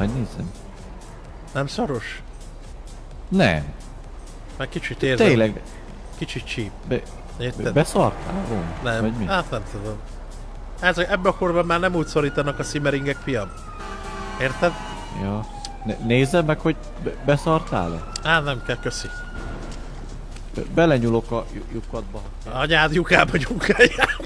Hogy nézzem? Nem szoros? Nem. Már kicsit érzem. Tényleg. Kicsit csíp. Be, Érted? beszartál nem. Vagy mi? Hát nem tudom. Ez, ebbe a korban már nem úgy szorítanak a szimeringek, fiam. Érted? Ja. Ne, nézzem meg, hogy be, beszartál-e? Á, hát nem kell, köszi. Be, belenyúlok a lyukadba. Anyád lyukába nyúkáljál.